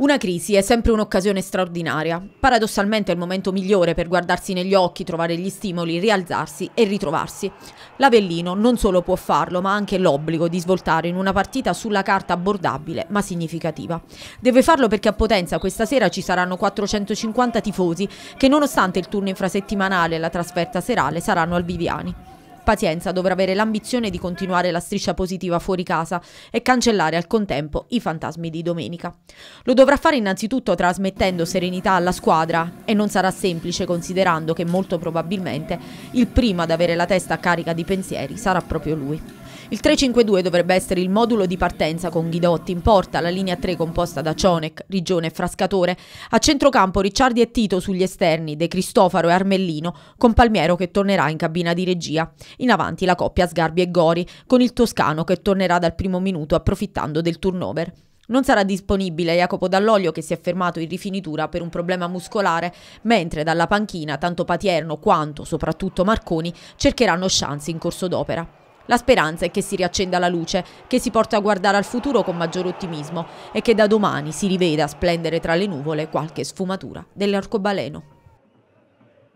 Una crisi è sempre un'occasione straordinaria. Paradossalmente è il momento migliore per guardarsi negli occhi, trovare gli stimoli, rialzarsi e ritrovarsi. L'Avellino non solo può farlo, ma ha anche l'obbligo di svoltare in una partita sulla carta abbordabile, ma significativa. Deve farlo perché a Potenza questa sera ci saranno 450 tifosi che nonostante il turno infrasettimanale e la trasferta serale saranno al Viviani. Pazienza dovrà avere l'ambizione di continuare la striscia positiva fuori casa e cancellare al contempo i fantasmi di domenica. Lo dovrà fare innanzitutto trasmettendo serenità alla squadra e non sarà semplice considerando che molto probabilmente il primo ad avere la testa carica di pensieri sarà proprio lui. Il 3-5-2 dovrebbe essere il modulo di partenza con Ghidotti in porta, la linea 3 composta da Cionec, Rigione e Frascatore, a centrocampo Ricciardi e Tito sugli esterni, De Cristofaro e Armellino, con Palmiero che tornerà in cabina di regia. In avanti la coppia Sgarbi e Gori, con il Toscano che tornerà dal primo minuto approfittando del turnover. Non sarà disponibile Jacopo Dall'Olio che si è fermato in rifinitura per un problema muscolare, mentre dalla panchina tanto Patierno quanto soprattutto Marconi cercheranno chance in corso d'opera. La speranza è che si riaccenda la luce, che si porta a guardare al futuro con maggior ottimismo e che da domani si riveda splendere tra le nuvole qualche sfumatura dell'arcobaleno.